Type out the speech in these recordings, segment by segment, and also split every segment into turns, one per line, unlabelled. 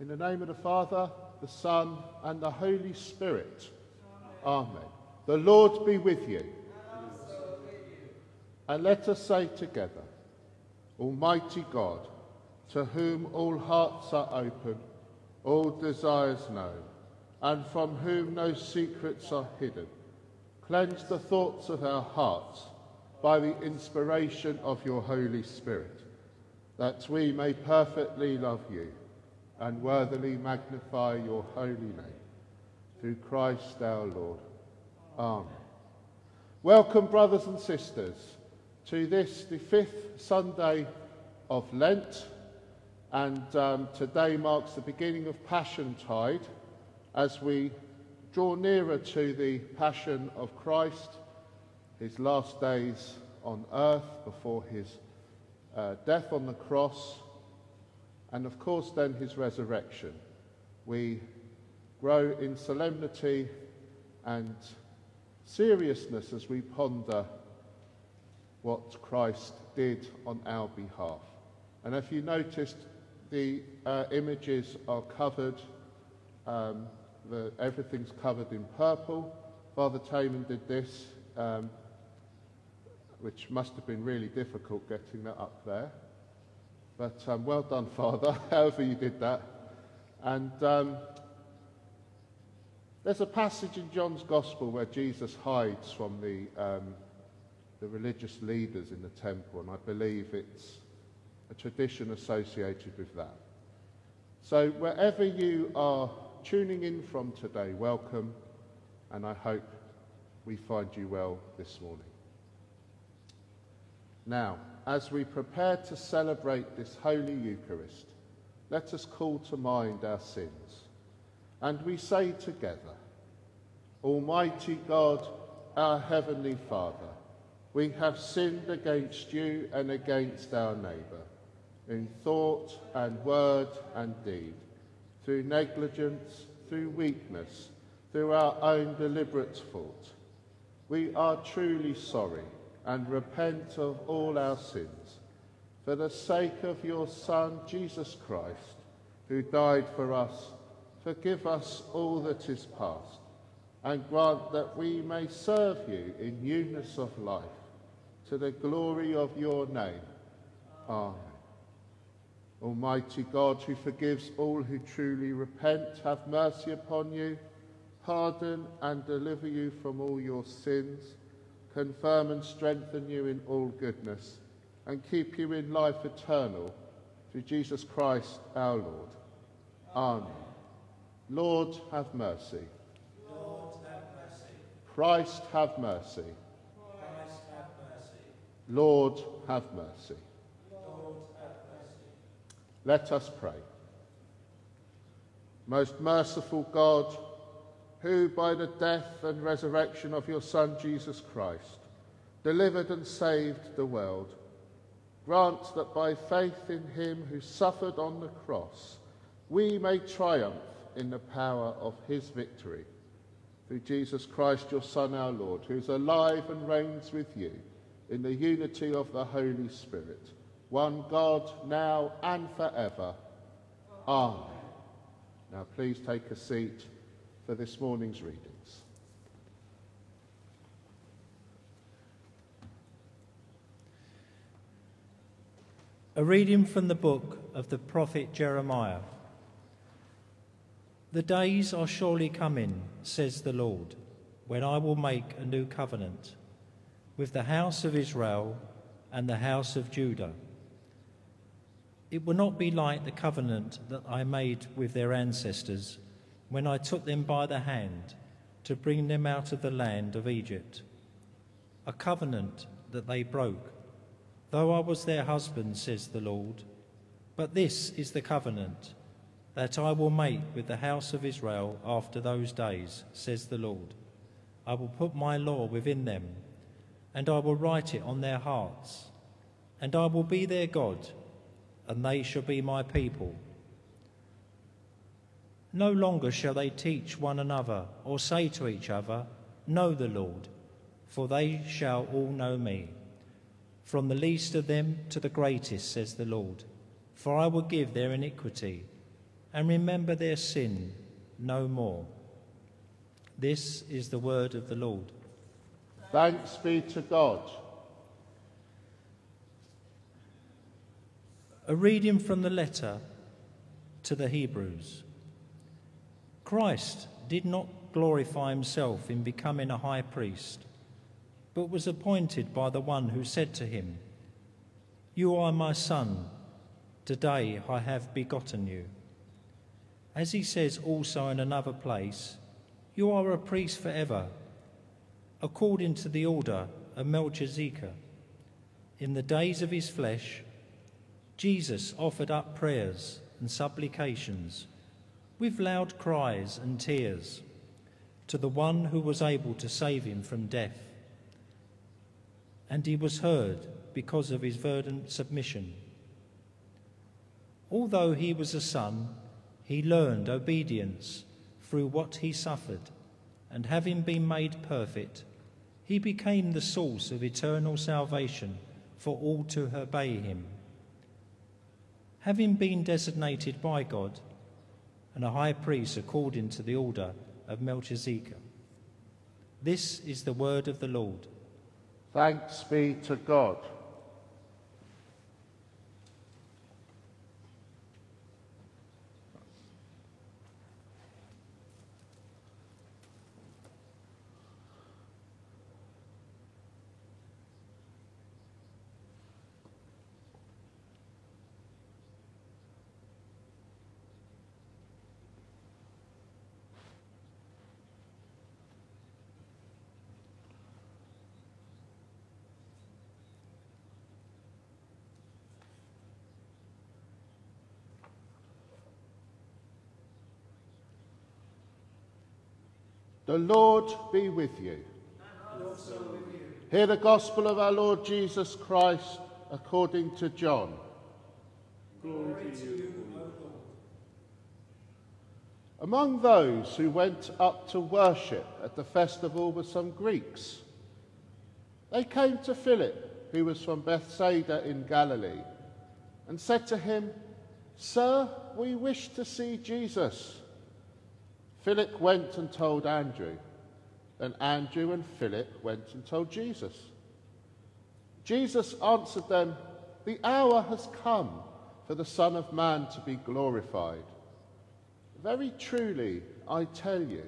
In the name of the Father, the Son, and the Holy Spirit. Amen. The Lord be with you. And let us say together, Almighty God, to whom all hearts are open, all desires known, and from whom no secrets are hidden, cleanse the thoughts of our hearts by the inspiration of your Holy Spirit, that we may perfectly love you and worthily magnify your holy name. Through Christ our Lord. Amen. Welcome, brothers and sisters, to this, the fifth Sunday of Lent, and um, today marks the beginning of Passion Tide as we draw nearer to the Passion of Christ, his last days on earth before his uh, death on the cross and of course then his resurrection. We grow in solemnity and seriousness as we ponder what Christ did on our behalf. And if you noticed, the uh, images are covered, um, the, everything's covered in purple. Father Taemin did this, um, which must have been really difficult getting that up there. But um, well done, Father, however you did that. And um, there's a passage in John's Gospel where Jesus hides from the, um, the religious leaders in the temple, and I believe it's a tradition associated with that. So, wherever you are tuning in from today, welcome, and I hope we find you well this morning. Now, as we prepare to celebrate this Holy Eucharist, let us call to mind our sins. And we say together, Almighty God, our Heavenly Father, we have sinned against you and against our neighbour, in thought and word and deed, through negligence, through weakness, through our own deliberate fault. We are truly sorry and repent of all our sins, for the sake of your Son, Jesus Christ, who died for us, forgive us all that is past, and grant that we may serve you in newness of life, to the glory of your name. Amen. Almighty God, who forgives all who truly repent, have mercy upon you, pardon and deliver you from all your sins, confirm and strengthen you in all goodness, and keep you in life eternal through Jesus Christ our Lord. Amen. Lord, have mercy.
Lord, have mercy.
Christ, have mercy.
Christ, have mercy.
Lord, have mercy.
Lord, have mercy.
Let us pray. Most merciful God, who by the death and resurrection of your Son Jesus Christ delivered and saved the world, grant that by faith in him who suffered on the cross, we may triumph in the power of his victory. Through Jesus Christ, your Son, our Lord, who is alive and reigns with you in the unity of the Holy Spirit, one God, now and forever. Amen. Now please take a seat for this morning's readings.
A reading from the book of the prophet Jeremiah. The days are surely coming, says the Lord, when I will make a new covenant with the house of Israel and the house of Judah. It will not be like the covenant that I made with their ancestors when I took them by the hand to bring them out of the land of Egypt, a covenant that they broke, though I was their husband, says the Lord. But this is the covenant that I will make with the house of Israel after those days, says the Lord. I will put my law within them, and I will write it on their hearts, and I will be their God, and they shall be my people. No longer shall they teach one another or say to each other, Know the Lord, for they shall all know me. From the least of them to the greatest, says the Lord, for I will give their iniquity and remember their sin no more. This is the word of the Lord.
Thanks be to God.
A reading from the letter to the Hebrews. Christ did not glorify himself in becoming a high priest, but was appointed by the one who said to him, You are my son, today I have begotten you. As he says also in another place, You are a priest forever, according to the order of Melchizedek. In the days of his flesh, Jesus offered up prayers and supplications with loud cries and tears to the one who was able to save him from death. And he was heard because of his verdant submission. Although he was a son, he learned obedience through what he suffered, and having been made perfect, he became the source of eternal salvation for all to obey him having been designated by God and a high priest according to the order of Melchizedek. This is the word of the Lord.
Thanks be to God. The Lord be with you. Hear the gospel of our Lord Jesus Christ according to John. Glory to you, O Lord. Among those who went up to worship at the festival were some Greeks. They came to Philip, who was from Bethsaida in Galilee, and said to him, Sir, we wish to see Jesus. Philip went and told Andrew. Then Andrew and Philip went and told Jesus. Jesus answered them, The hour has come for the Son of Man to be glorified. Very truly, I tell you,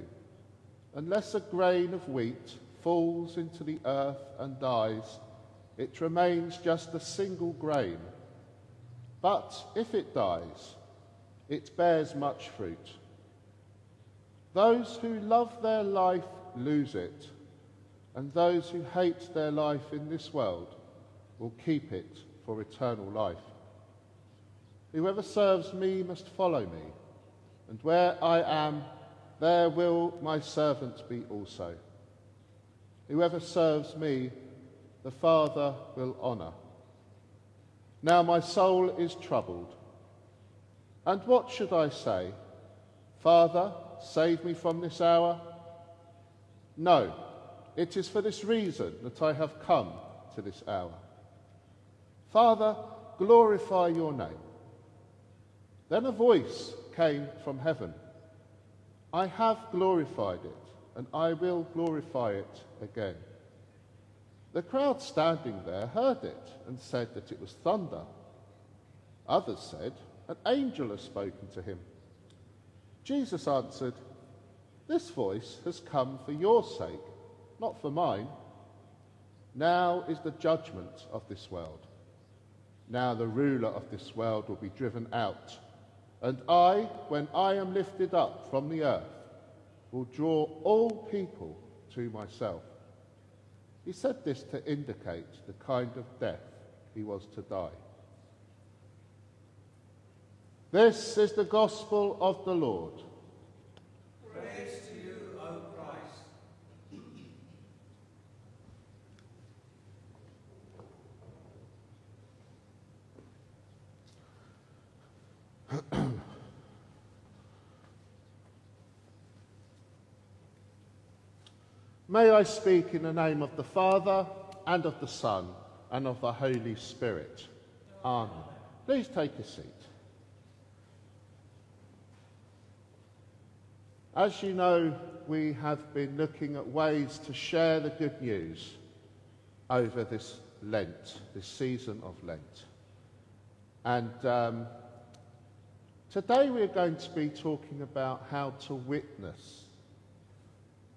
unless a grain of wheat falls into the earth and dies, it remains just a single grain. But if it dies, it bears much fruit. Those who love their life lose it, and those who hate their life in this world will keep it for eternal life. Whoever serves me must follow me, and where I am, there will my servant be also. Whoever serves me, the Father will honour. Now my soul is troubled. And what should I say? Father, save me from this hour? No, it is for this reason that I have come to this hour. Father, glorify your name. Then a voice came from heaven I have glorified it, and I will glorify it again. The crowd standing there heard it and said that it was thunder. Others said, An angel has spoken to him. Jesus answered, This voice has come for your sake, not for mine. Now is the judgment of this world. Now the ruler of this world will be driven out. And I, when I am lifted up from the earth, will draw all people to myself. He said this to indicate the kind of death he was to die. This is the gospel of the Lord.
Praise to you, O Christ.
May I speak in the name of the Father, and of the Son, and of the Holy Spirit. Amen. Please take a seat. As you know, we have been looking at ways to share the good news over this Lent, this season of Lent. And um, today we're going to be talking about how to witness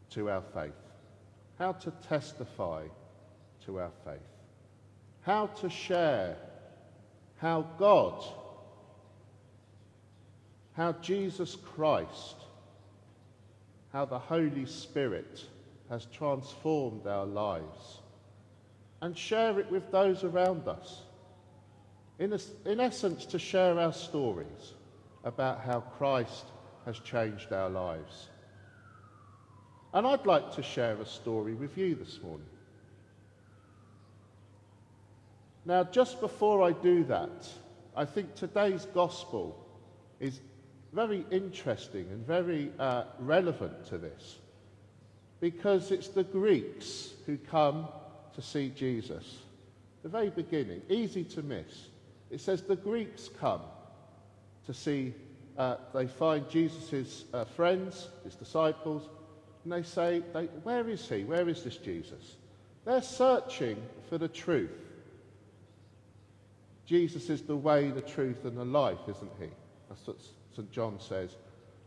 to our faith, how to testify to our faith, how to share how God, how Jesus Christ, how the Holy Spirit has transformed our lives, and share it with those around us. In, a, in essence, to share our stories about how Christ has changed our lives. And I'd like to share a story with you this morning. Now, just before I do that, I think today's gospel is very interesting and very uh, relevant to this because it's the Greeks who come to see Jesus. The very beginning, easy to miss. It says the Greeks come to see, uh, they find Jesus' uh, friends, his disciples, and they say, they, Where is he? Where is this Jesus? They're searching for the truth. Jesus is the way, the truth, and the life, isn't he? That's what St. John says.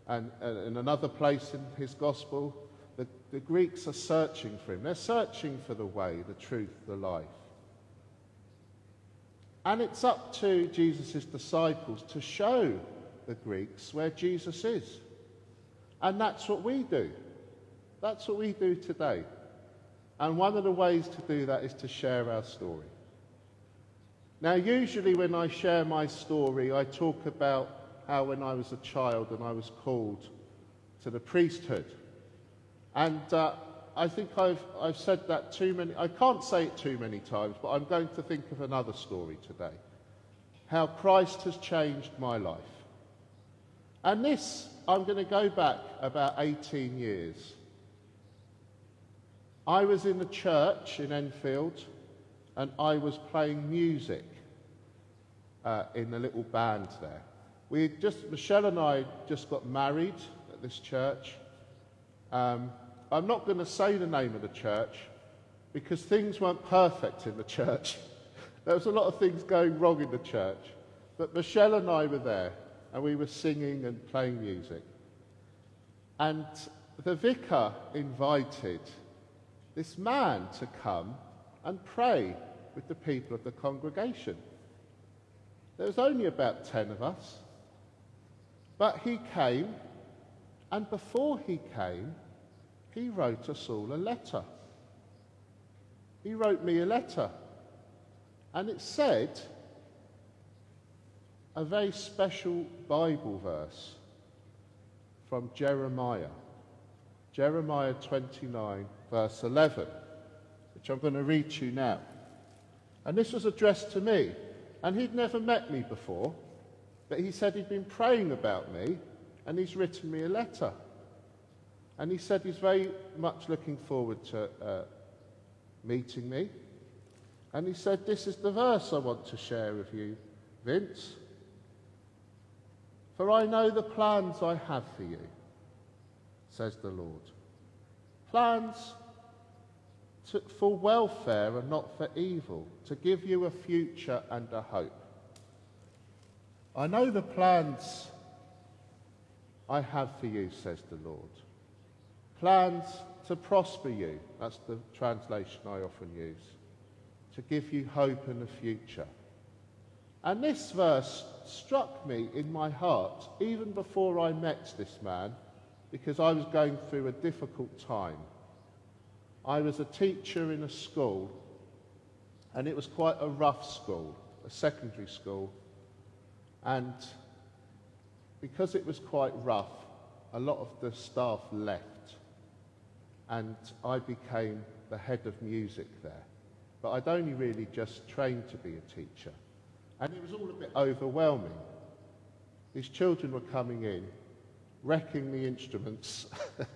And, in another place in his gospel, the, the Greeks are searching for him. They're searching for the way, the truth, the life. And it's up to Jesus' disciples to show the Greeks where Jesus is. And that's what we do. That's what we do today. And one of the ways to do that is to share our story. Now, usually when I share my story, I talk about how when I was a child and I was called to the priesthood. And uh, I think I've, I've said that too many, I can't say it too many times, but I'm going to think of another story today. How Christ has changed my life. And this, I'm going to go back about 18 years. I was in the church in Enfield and I was playing music uh, in the little band there. We just, Michelle and I just got married at this church. Um, I'm not going to say the name of the church because things weren't perfect in the church. there was a lot of things going wrong in the church. But Michelle and I were there and we were singing and playing music. And the vicar invited this man to come and pray with the people of the congregation. There was only about 10 of us. But he came, and before he came, he wrote us all a letter. He wrote me a letter. And it said a very special Bible verse from Jeremiah. Jeremiah 29, verse 11, which I'm going to read to you now. And this was addressed to me. And he'd never met me before, but he said he'd been praying about me and he's written me a letter. And he said he's very much looking forward to uh, meeting me. And he said, This is the verse I want to share with you, Vince. For I know the plans I have for you, says the Lord. Plans to, for welfare and not for evil, to give you a future and a hope. I know the plans I have for you, says the Lord. Plans to prosper you, that's the translation I often use, to give you hope in the future. And this verse struck me in my heart even before I met this man because I was going through a difficult time. I was a teacher in a school, and it was quite a rough school, a secondary school. And because it was quite rough, a lot of the staff left, and I became the head of music there. But I'd only really just trained to be a teacher. And it was all a bit overwhelming. These children were coming in, wrecking the instruments.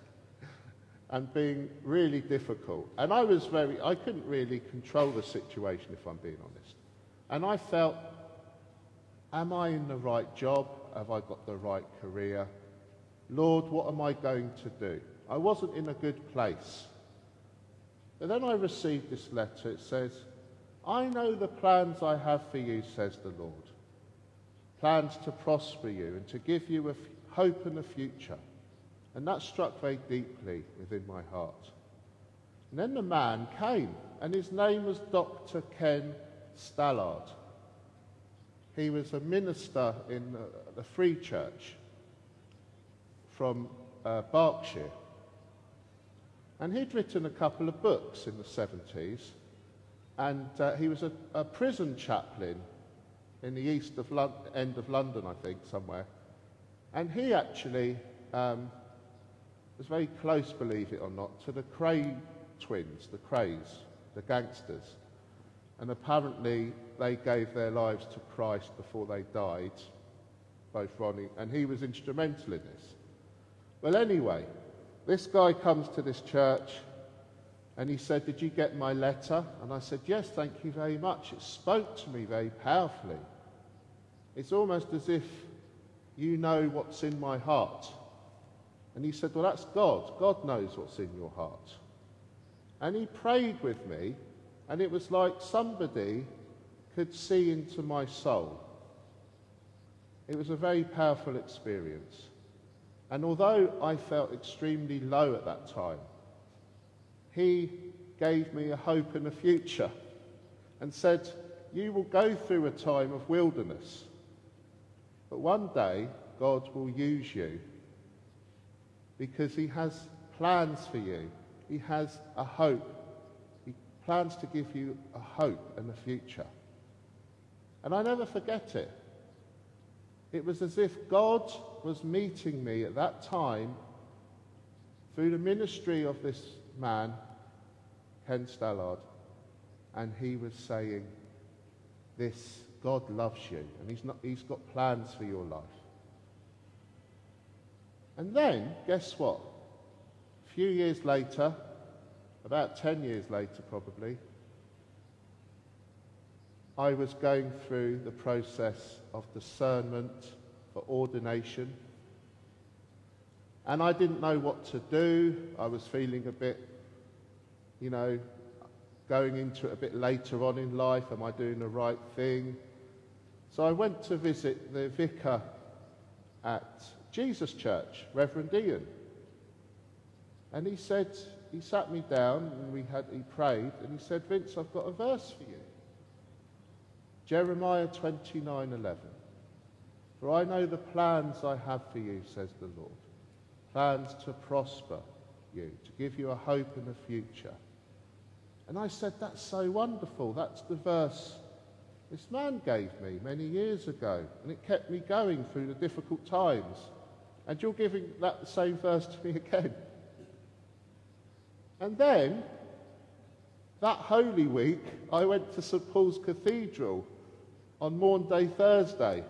and being really difficult. And I was very, I couldn't really control the situation if I'm being honest. And I felt, am I in the right job? Have I got the right career? Lord, what am I going to do? I wasn't in a good place. But then I received this letter. It says, I know the plans I have for you, says the Lord. Plans to prosper you and to give you a f- hope and a future. And that struck very deeply within my heart. And then the man came, and his name was Dr. Ken Stallard. He was a minister in the, the Free Church from uh, Berkshire. And he'd written a couple of books in the 70s, and uh, he was a, a, prison chaplain in the east of Lon- end of London, I think, somewhere. And he actually um, was very close, believe it or not, to the Kray twins, the Krays, the gangsters. And apparently they gave their lives to Christ before they died, both Ronnie, and he was instrumental in this. Well, anyway, this guy comes to this church and he said, Did you get my letter? And I said, Yes, thank you very much. It spoke to me very powerfully. It's almost as if you know what's in my heart. And he said, Well, that's God. God knows what's in your heart. And he prayed with me, and it was like somebody could see into my soul. It was a very powerful experience. And although I felt extremely low at that time, he gave me a hope and a future and said, You will go through a time of wilderness, but one day God will use you because he has plans for you. He has a hope. Plans to give you a hope and a future. And I never forget it. It was as if God was meeting me at that time through the ministry of this man, Ken Stallard, and he was saying, This, God loves you, and he's, not, he's got plans for your life. And then, guess what? A few years later, about 10 years later probably, I was going through the process of discernment for ordination. And I didn't know what to do. I was feeling a bit, you know, going into it a bit later on in life. Am I doing the right thing? So I went to visit the vicar at Jesus Church, Reverend Ian. And he said, he sat me down and we had, he prayed and he said, Vince, I've got a verse for you. Jeremiah 29:11. For I know the plans I have for you, says the Lord. Plans to prosper you, to give you a hope and a future. And I said, That's so wonderful. That's the verse this man gave me many years ago. And it kept me going through the difficult times. And you're giving that same verse to me again. And then, that Holy Week, I went to St Paul's Cathedral on Maundy Thursday,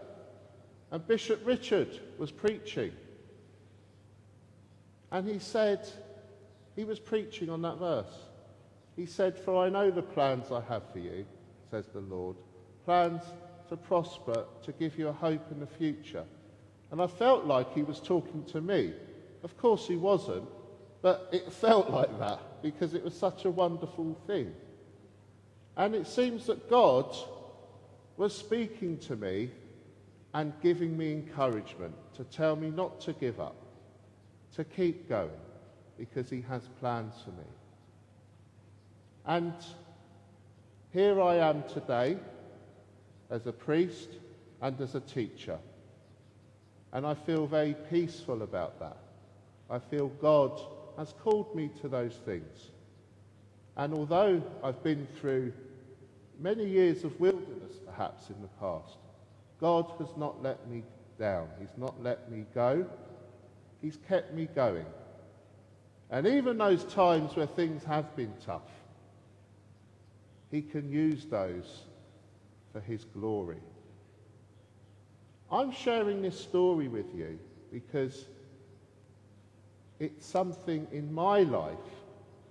and Bishop Richard was preaching. And he said, he was preaching on that verse. He said, For I know the plans I have for you, says the Lord, plans to prosper, to give you a hope in the future. And I felt like he was talking to me. Of course, he wasn't, but it felt like that because it was such a wonderful thing. And it seems that God was speaking to me and giving me encouragement to tell me not to give up, to keep going, because He has plans for me. And here I am today as a priest and as a teacher. And I feel very peaceful about that. I feel God has called me to those things. And although I've been through many years of wilderness, perhaps, in the past, God has not let me down. He's not let me go. He's kept me going. And even those times where things have been tough, He can use those for His glory. I'm sharing this story with you because it's something in my life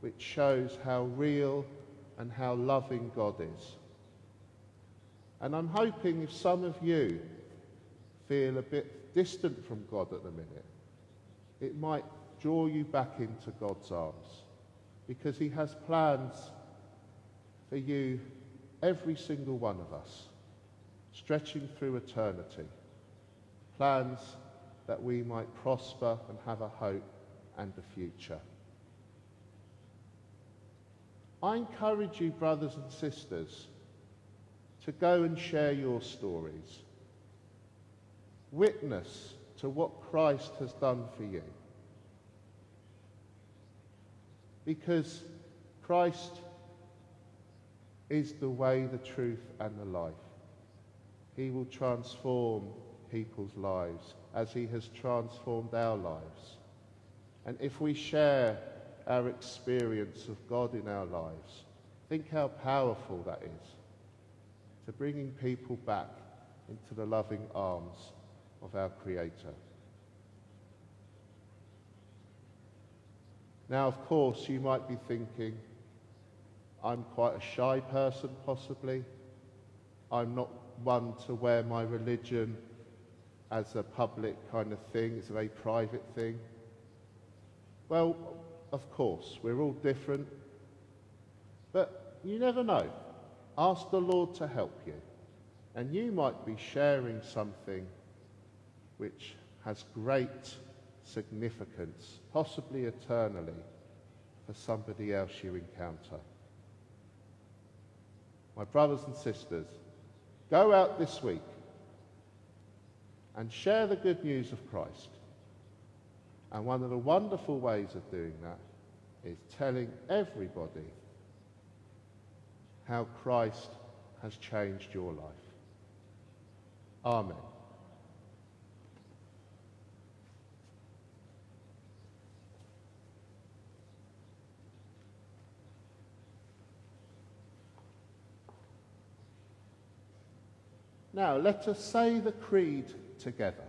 which shows how real and how loving God is. And I'm hoping if some of you feel a bit distant from God at the minute, it might draw you back into God's arms because He has plans for you, every single one of us, stretching through eternity. Plans that we might prosper and have a hope and the future. I encourage you, brothers and sisters, to go and share your stories. Witness to what Christ has done for you. Because Christ is the way, the truth, and the life. He will transform people's lives as he has transformed our lives. And if we share our experience of God in our lives, think how powerful that is to bringing people back into the loving arms of our Creator. Now, of course, you might be thinking, I'm quite a shy person, possibly. I'm not one to wear my religion as a public kind of thing, it's a very private thing. Well, of course, we're all different. But you never know. Ask the Lord to help you. And you might be sharing something which has great significance, possibly eternally, for somebody else you encounter. My brothers and sisters, go out this week and share the good news of Christ. And one of the wonderful ways of doing that is telling everybody how Christ has changed your life. Amen. Now, let us say the creed together.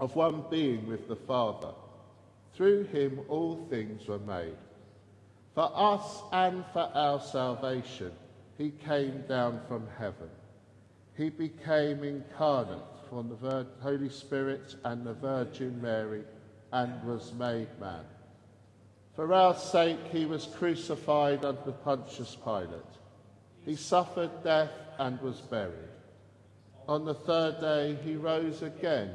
of one being with the Father. Through him all things were made. For us and for our salvation, he came down from heaven. He became incarnate from the Holy Spirit and the Virgin Mary and was made man. For our sake, he was crucified under Pontius Pilate. He suffered death and was buried. On the third day, he rose again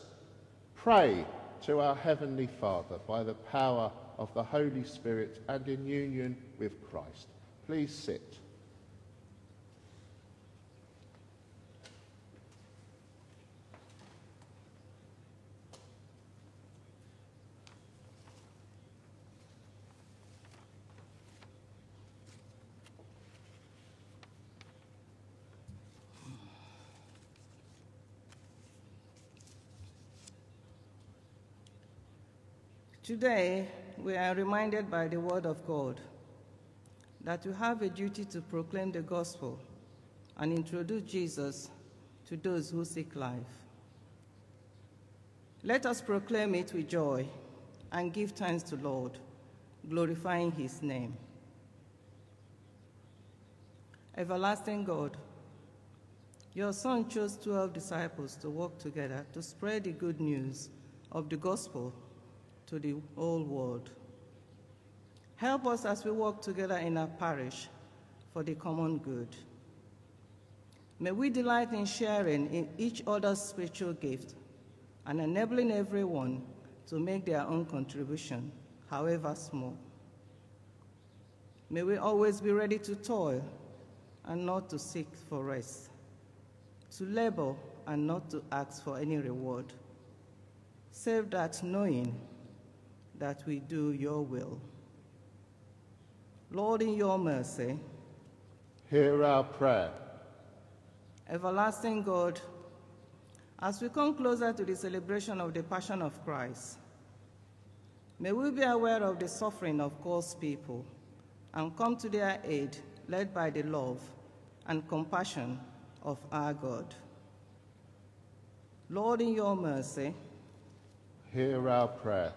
pray to our Heavenly Father by the power of the Holy Spirit and in union with Christ. Please sit.
Today, we are reminded by the Word of God that we have a duty to proclaim the gospel and introduce Jesus to those who seek life. Let us proclaim it with joy and give thanks to Lord, glorifying his name. Everlasting God, your Son chose 12 disciples to work together to spread the good news of the gospel to the whole world. Help us as we work together in our parish for the common good. May we delight in sharing in each other's spiritual gift and enabling everyone to make their own contribution, however small. May we always be ready to toil and not to seek for rest, to labor and not to ask for any reward, save that knowing that we do your will. Lord, in your mercy,
Hear our prayer.
everlasting God, as we come closer to the celebration of the Passion of Christ, may we be aware of the suffering of God's people and come to their aid, led by the love and compassion of our God. Lord, in your mercy,
Hear our prayer.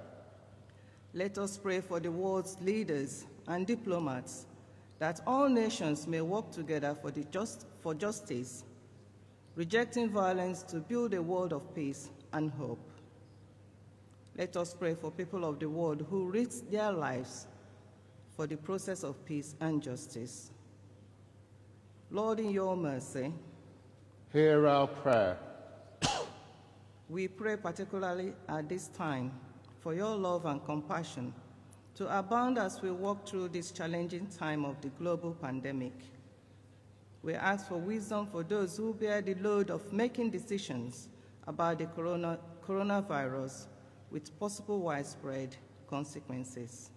Let us pray for the world's leaders and diplomats that all nations may work together for, the just, for justice, rejecting violence to build a world of peace and hope. Let us pray for people of the world who risk their lives for the process of peace and justice. Lord, in your mercy,
Hear our prayer.
we pray particularly at this time for your love and compassion to abound as we walk through this challenging time of the global pandemic. We ask for wisdom for those who bear the load of making decisions about the corona, coronavirus with possible widespread consequences.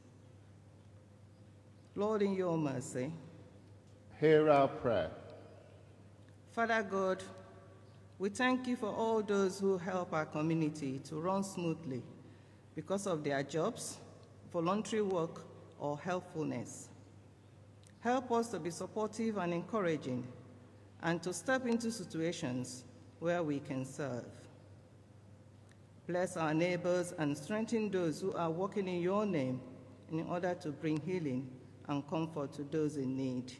Lord, in your mercy,
Hear our prayer.
Father God, we thank you for all those who help our community to run smoothly because of their jobs, voluntary work, or helpfulness. Help us to be supportive and encouraging and to step into situations where we can serve. Bless our neighbors and strengthen those who are working in your name in order to bring healing and comfort to those in need.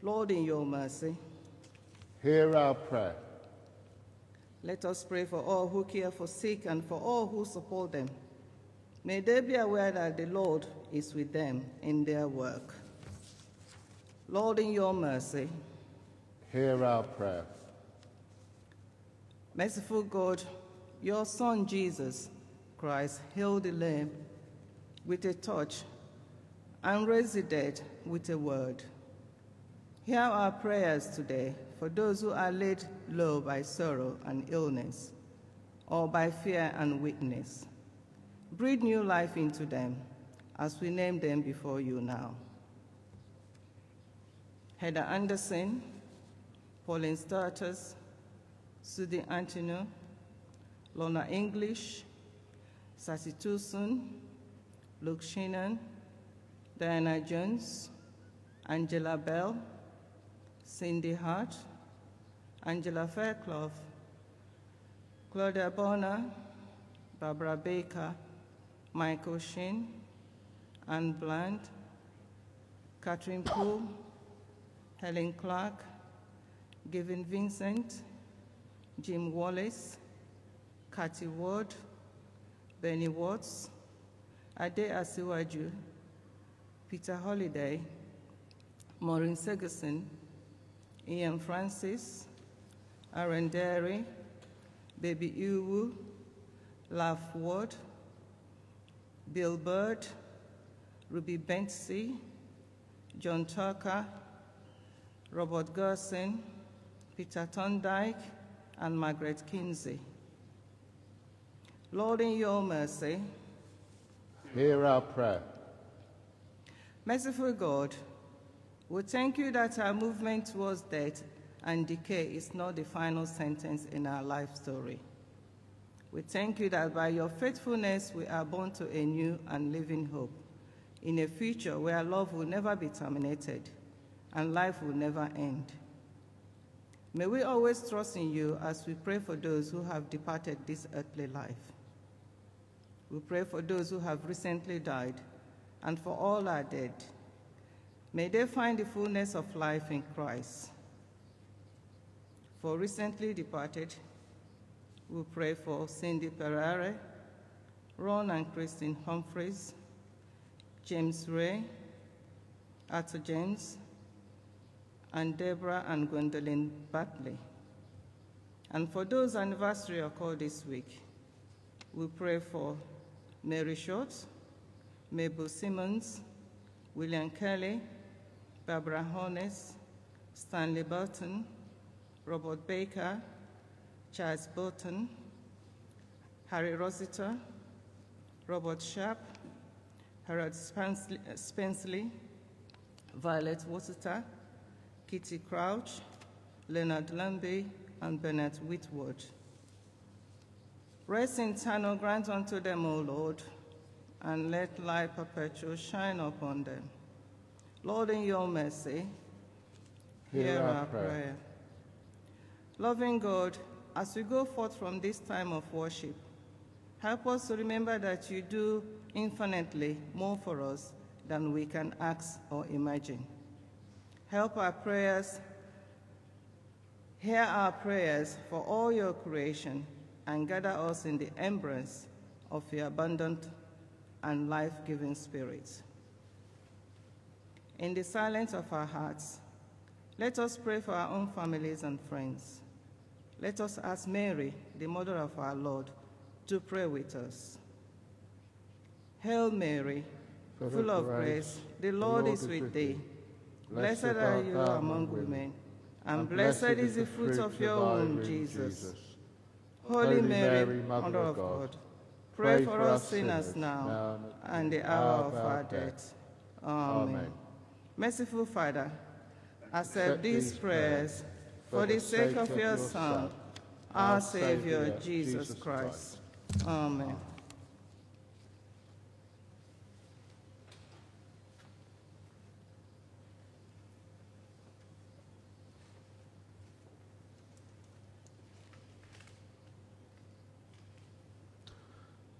Lord, in your mercy,
Hear our prayer.
Let us pray for all who care for sick and for all who support them. May they be aware that the Lord is with them in their work. Lord, in your mercy,
Hear our prayer.
merciful God, your Son Jesus Christ healed the lame with a touch and raised the dead with a word. Hear our prayers today for those who are laid low by sorrow and illness or by fear and weakness. Breathe new life into them as we name them before you now. Heather Anderson, Pauline Starters, Sudi Antino, Lorna English, Sassy Tucson, Luke Shannon, Diana Jones, Angela Bell, Cindy Hart, Angela Fairclough, Claudia Bonner, Barbara Baker, Michael Sheen, Anne Bland, Catherine Poole, Helen Clark, Gavin Vincent, Jim Wallace, Kathy Ward, Benny Watts, Ade Asiwaju, Peter Holiday, Maureen Segerson, Ian Francis, Aaron Derry, Baby Iwu, Laugh Ward, Bill Bird, Ruby Bentsy, John Tucker, Robert Gerson, Peter Thorndike, and Margaret Kinsey. Lord, in your mercy,
Hear our prayer.
merciful God, we thank you that our movement towards death and decay is not the final sentence in our life story. We thank you that by your faithfulness we are born to a new and living hope in a future where love will never be terminated and life will never end. May we always trust in you as we pray for those who have departed this earthly life. We pray for those who have recently died and for all our dead. May they find the fullness of life in Christ. For recently departed, we pray for Cindy Perare, Ron and Christine Humphreys, James Ray, Arthur James, and Deborah and Gwendolyn Bartley. And for those anniversary occurred this week, we pray for Mary Schultz, Mabel Simmons, William Kelly, Barbara Hornes, Stanley Burton, Robert Baker, Charles Burton, Harry Rositer, Robert Sharp, Harold Spensley, Violet Wasiter, Kitty Crouch, Leonard Lambie, and Bernard Whitwood. Rest in eternal grant unto them, O Lord, and let light perpetual shine upon them. Lord, in your mercy, hear, hear our, our prayer. prayer. Loving God, as we go forth from this time of worship, help us to remember that you do infinitely more for us than we can ask or imagine. Help our prayers, hear our prayers for all your creation, and gather us in the embrace of your abundant and life-giving spirit. In the silence of our hearts, let us pray for our own families and friends. Let us ask Mary, the mother of our Lord, to pray with us. Hail Mary, full, full of grace, the Lord, the Lord is with thee. Blessed, blessed are you among women, and blessed is the fruit of your womb, Jesus. Holy Mary, Mother of God, pray for us sinners now and the hour of our death. Amen. Merciful Father, accept these prayers for the sake of your Son, our Savior, Jesus Christ. Amen.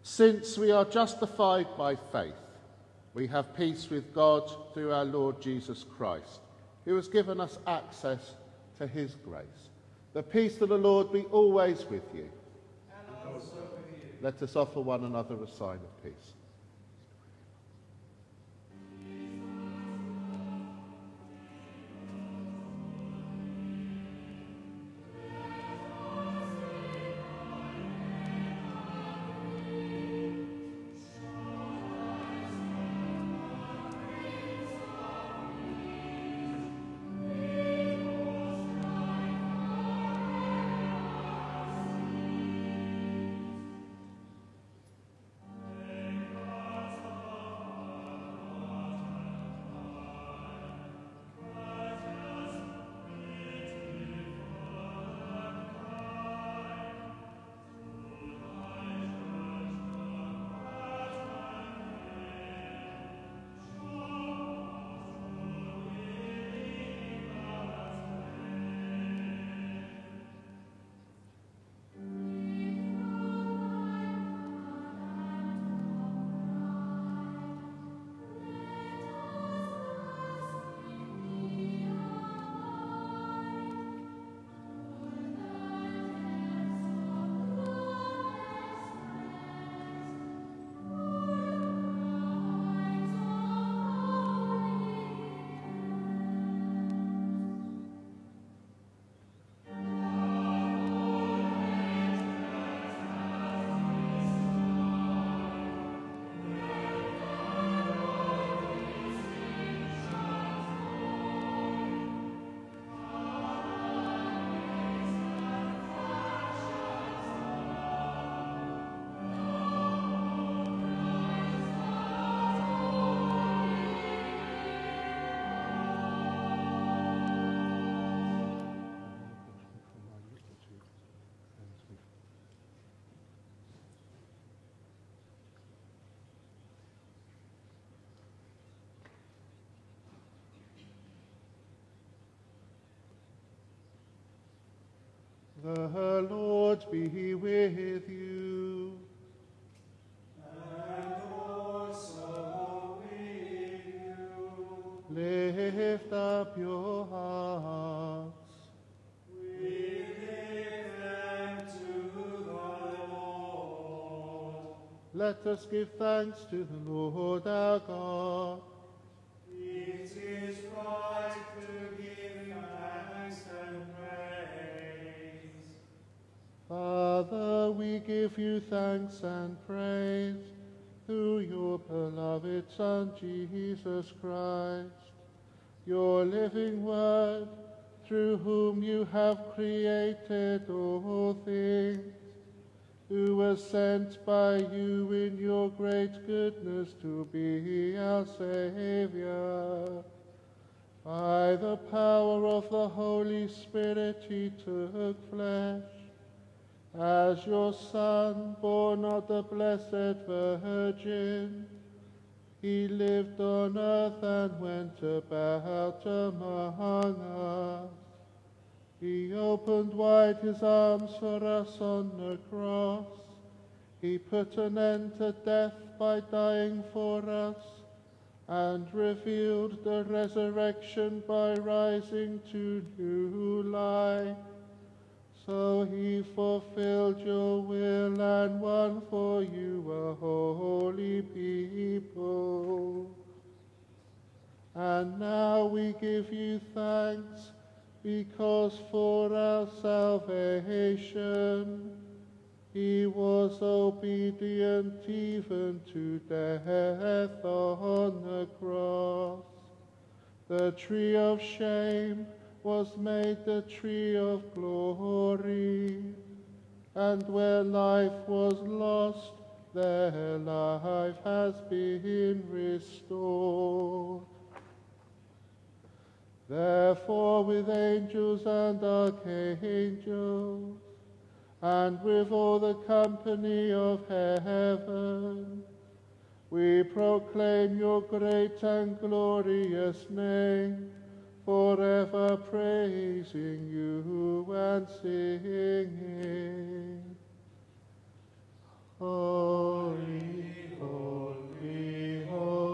Since we are justified by faith, we have peace with God through our Lord Jesus Christ, who has given us access to his grace. The peace of the Lord be always with you.
And also with you.
Let us offer one another a sign of peace. The Lord be with you.
And also with you.
Lift up your hearts. We lift them to the Lord. Let us give thanks to the Lord our God.
It is right
Father, we give you thanks and praise through your beloved Son, Jesus Christ, your living word, through whom you have created all things, who was sent by you in your great goodness to be our Saviour. By the power of the Holy Spirit he took flesh as your Son, born of the Blessed Virgin, he lived on earth and went about among us. He opened wide his arms for us on the cross. He put an end to death by dying for us and revealed the resurrection by rising to new life. So he fulfilled your will and won for you a holy people. And now we give you thanks because for our salvation he was obedient even to death on the cross. The tree of shame was made the tree of glory, and where life was lost, there life has been restored. Therefore, with angels and archangels, and with all the company of heaven, we proclaim your great and glorious name, forever praising you and singing. Holy, holy, holy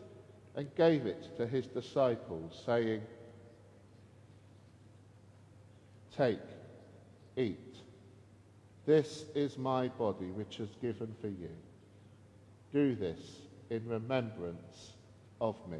and gave it to his disciples, saying, Take, eat. This is my body, which is given for you. Do this in remembrance of me.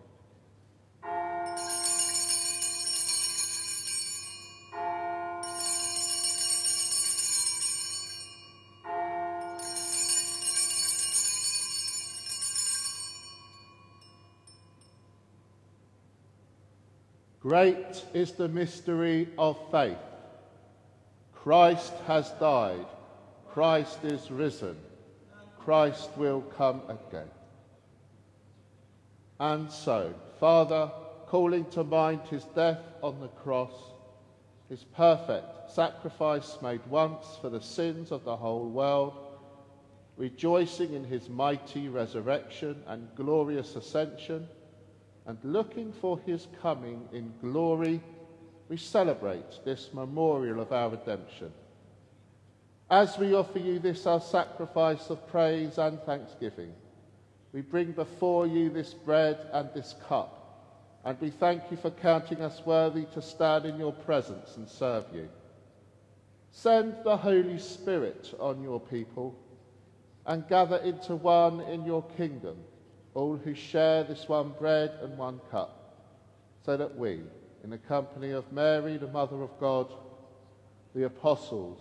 Great is the mystery of faith. Christ has died. Christ is risen. Christ will come again. And so, Father, calling to mind his death on the cross, his perfect sacrifice made once for the sins of the whole world, rejoicing in his mighty resurrection and glorious ascension, and looking for his coming in glory, we celebrate this memorial of our redemption. As we offer you this, our sacrifice of praise and thanksgiving, we bring before you this bread and this cup, and we thank you for counting us worthy to stand in your presence and serve you. Send the Holy Spirit on your people and gather into one in your kingdom all who share this one bread and one cup, so that we, in the company of Mary, the Mother of God, the apostles,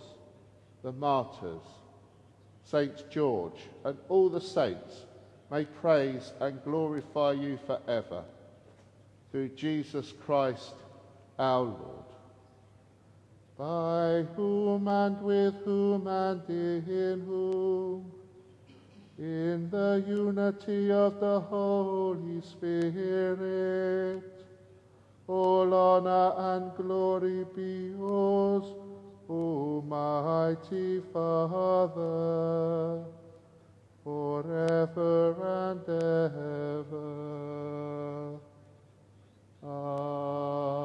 the martyrs, Saint George, and all the saints, may praise and glorify you forever. Through Jesus Christ our Lord. By whom and with whom and in whom in the unity of the Holy Spirit. All honor and glory be yours, O Almighty Father, forever and ever. Amen.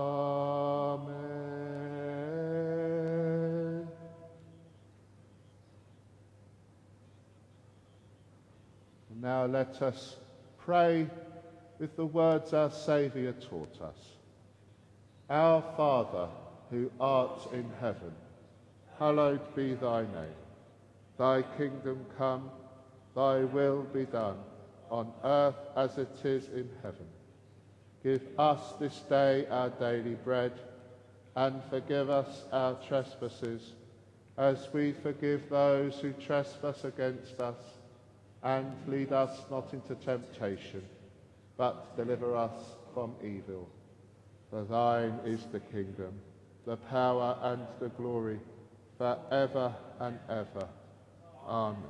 Now let us pray with the words our Saviour taught us. Our Father, who art in heaven, hallowed be thy name. Thy kingdom come, thy will be done, on earth as it is in heaven. Give us this day our daily bread, and forgive us our trespasses, as we forgive those who trespass against us. And lead us not into temptation, but deliver us from evil. For thine is the kingdom, the power, and the glory, for ever and ever. Amen.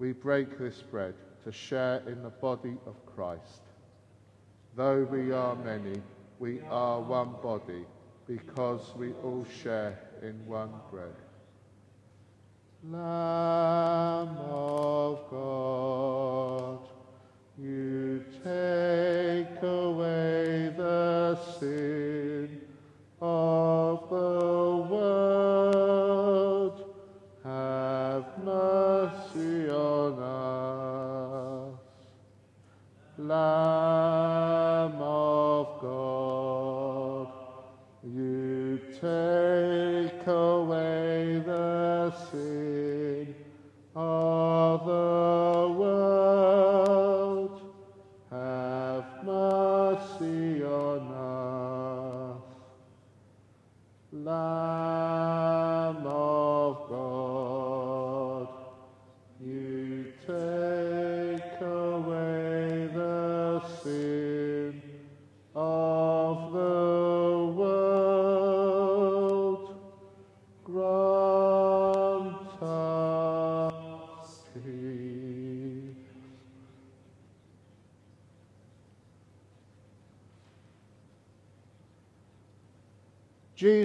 We break this bread to share in the body of Christ. Though we are many, we are one body because we all share in one bread. Lamb of God, you take away the sin of the world.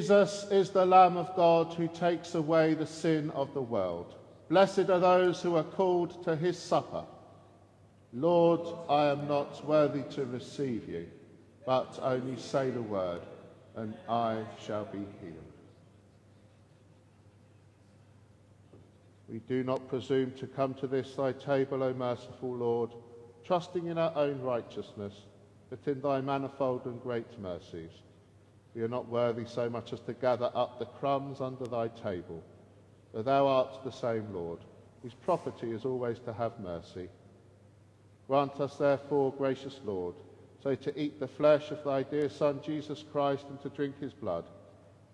Jesus is the Lamb of God who takes away the sin of the world. Blessed are those who are called to his supper. Lord, I am not worthy to receive you, but only say the word, and I shall be healed. We do not presume to come to this thy table, O merciful Lord, trusting in our own righteousness, but in thy manifold and great mercies. We are not worthy so much as to gather up the crumbs under thy table. But thou art the same Lord, whose property is always to have mercy. Grant us, therefore, gracious Lord, so to eat the flesh of thy dear Son, Jesus Christ, and to drink his blood,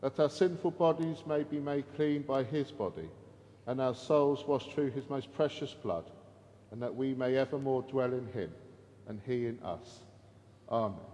that our sinful bodies may be made clean by his body, and our souls washed through his most precious blood, and that we may evermore dwell in him, and he in us. Amen.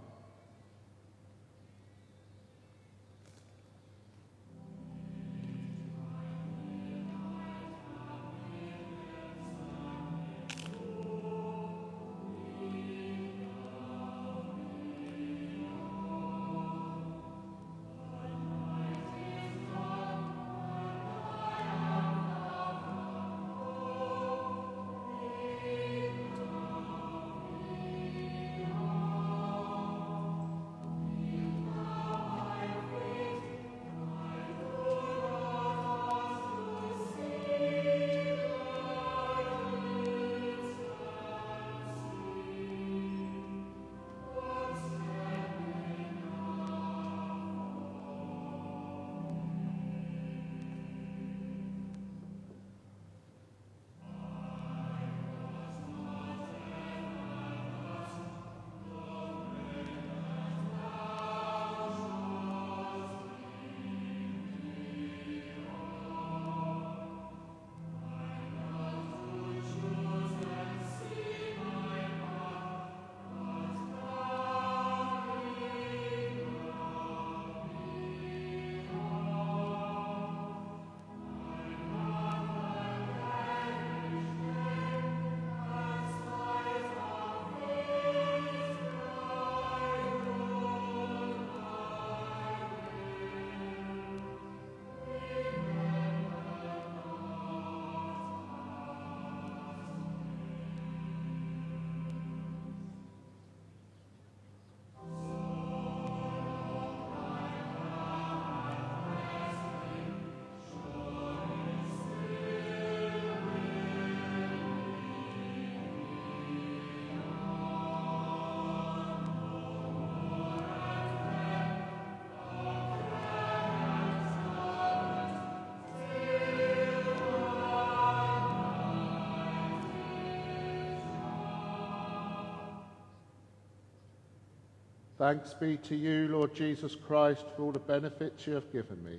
Thanks be to you, Lord Jesus Christ, for all the benefits you have given me,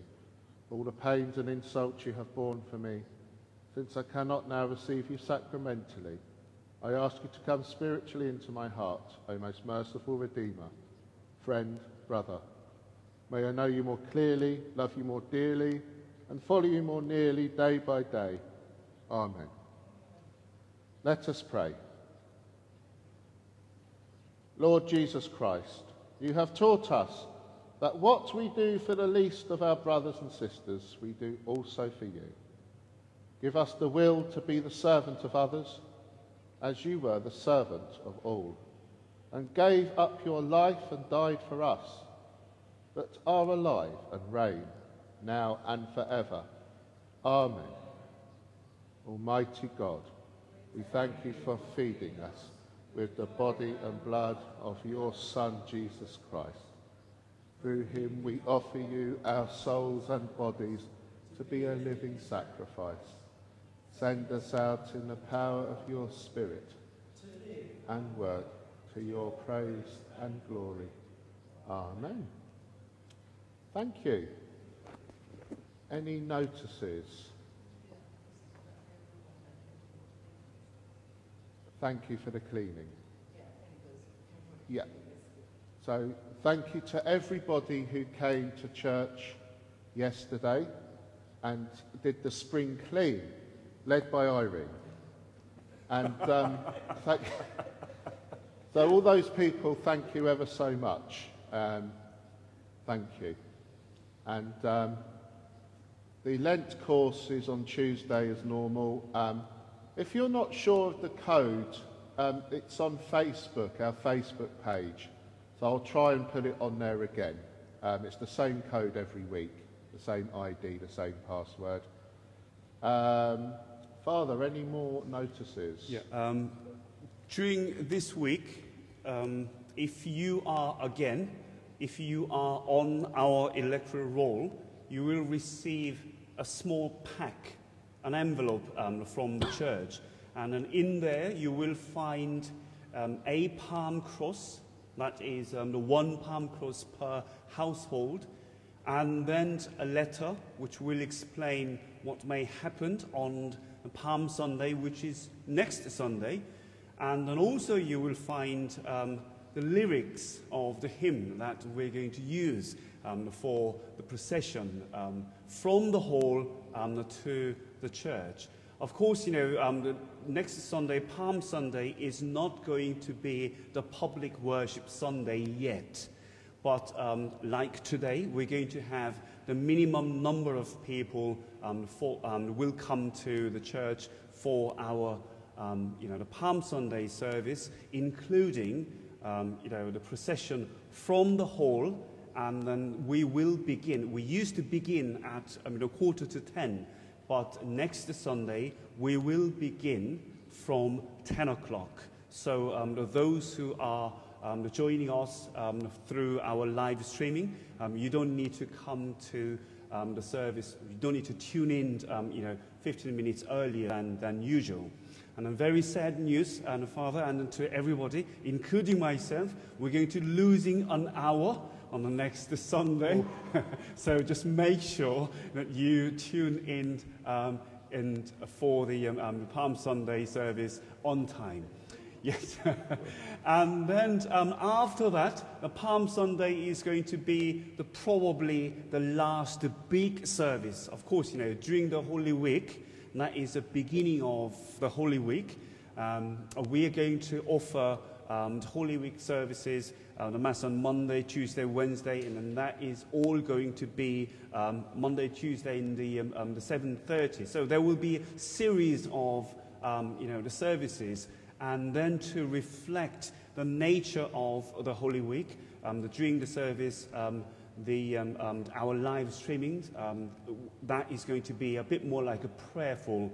all the pains and insults you have borne for me. Since I cannot now receive you sacramentally, I ask you to come spiritually into my heart, O most merciful Redeemer, friend, brother. May I know you more clearly, love you more dearly, and follow you more nearly day by day. Amen. Let us pray. Lord Jesus Christ, you have taught us that what we do for the least of our brothers and sisters, we do also for you. Give us the will to be the servant of others, as you were the servant of all, and gave up your life and died for us, that are alive and reign now and forever. Amen. Almighty God, we thank you for feeding us with the body and blood of your Son, Jesus Christ. Through him we offer you our souls and bodies to be a living sacrifice. Send us out in the power of your Spirit and work to your praise and glory. Amen. Thank you. Any notices? Thank you for the cleaning. Yeah. So thank you to everybody who came to church yesterday and did the spring clean, led by Irene. And um, thank, so all those people, thank you ever so much. Um, thank you. And um, the Lent course is on Tuesday as normal. Um, if you're not sure of the code, um, it's on Facebook, our Facebook page. So I'll try and put it on there again. Um, it's the same code every week, the same ID, the same password. Um, Father, any more notices?
Yeah. Um, during this week, um, if you are again, if you are on our electoral roll, you will receive a small pack an envelope um, from the church. And then in there, you will find um, a palm cross, that is um, the one palm cross per household, and then a letter which will explain what may happen on Palm Sunday, which is next Sunday. And then also you will find um, the lyrics of the hymn that we're going to use um, for the procession um, from the hall to the church. Of course, you know, um, the next Sunday, Palm Sunday, is not going to be the public worship Sunday yet. But um, like today, we're going to have the minimum number of people um, for, um, will come to the church for our, um, you know, the Palm Sunday service, including, um, you know, the procession from the hall, and then we will begin. We used to begin at I mean, a quarter to ten, but next Sunday we will begin from 10 o'clock. So um, those who are um, joining us um, through our live streaming. Um, you don't need to come to um, the service. You don't need to tune in, um, you know, 15 minutes earlier than, than usual. And a very sad news, and Father, and to everybody, including myself, we're going to losing an hour on the next Sunday. so just make sure that you tune in, um, in for the um, um, Palm Sunday service on time. Yes. and then um, after that, the Palm Sunday is going to be the, probably the last big service. Of course, you know, during the Holy Week, that is the beginning of the Holy Week. Um, we are going to offer um, Holy Week services, uh, the Mass on Monday, Tuesday, Wednesday, and then that is all going to be um, Monday, Tuesday in the, um, um the 7.30. So there will be a series of, um, you know, the services and then to reflect the nature of the Holy Week. Um, the, during the service, the, our live streamings, um, that is going to be a bit more like a prayerful,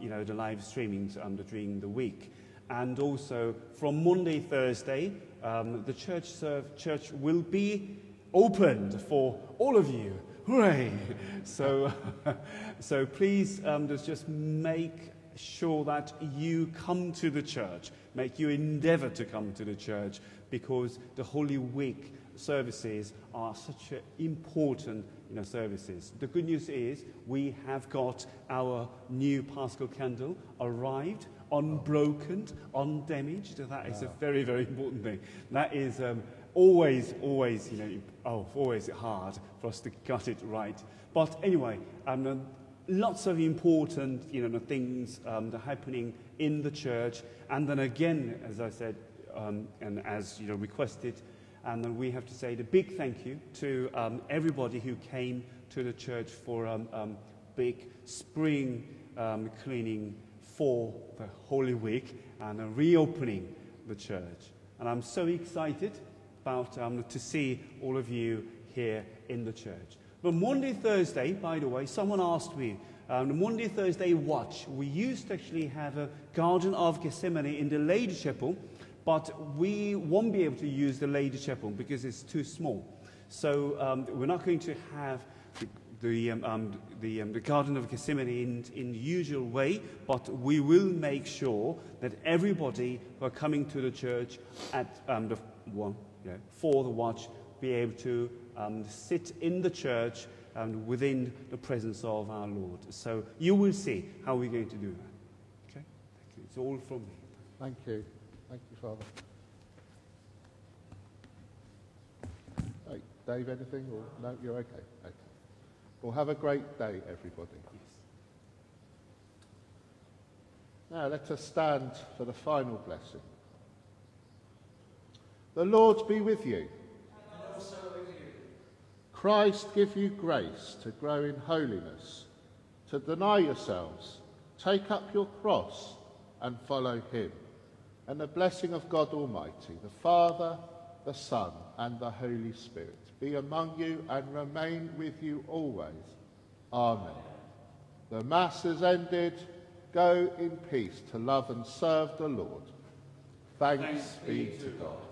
you know, the live streamings during the week. And also from Maundy Thursday, the church, serve, church will be opened for all of you. Hooray! so, so please um, just make sure that you come to the church, make you endeavor to come to the church because the Holy Week services are such important you know, services. The good news is we have got our new Paschal candle arrived, unbroken, undamaged. That is a very, very important thing. That is um, always, always, you know, oh, always hard for us to cut it right. But anyway, um, lots of important you know, things um, that are happening in the church. And then again, as I said, um, and as you know, requested, and then we have to say the big thank you to um, everybody who came to the church for um, um, big spring um, cleaning for the Holy Week and reopening the church. And I'm so excited about um, to see all of you here in the church. But Maundy Thursday, by the way, someone asked me, um, the Maundy Thursday watch, we used to actually have a Garden of Gethsemane in the Lady Chapel, but we won't be able to use the Lady Chapel because it's too small. So um, we're not going to have the, the, um, um the, um, the, Garden of Gethsemane in, in the usual way, but we will make sure that everybody who are coming to the church at um, the, well, for the watch be able to um, sit in the church and within the presence of our Lord. So you will see how we're going to do that. Okay? Thank you. It's all from me.
Thank you. Thank you, Father. Dave, anything? Or no, you're okay. Okay. Well, have a great day, everybody. Now let us stand for the final blessing. The Lord be with you. And also with you. Christ give you grace to grow in holiness, to deny yourselves, take up your cross, and follow him. And the blessing of God Almighty, the Father, the Son, and the Holy Spirit be among you and remain with you always. Amen. The Mass is ended. Go in peace to love and serve the Lord. Thanks, Thanks be to God.